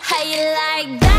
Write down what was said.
how you like that?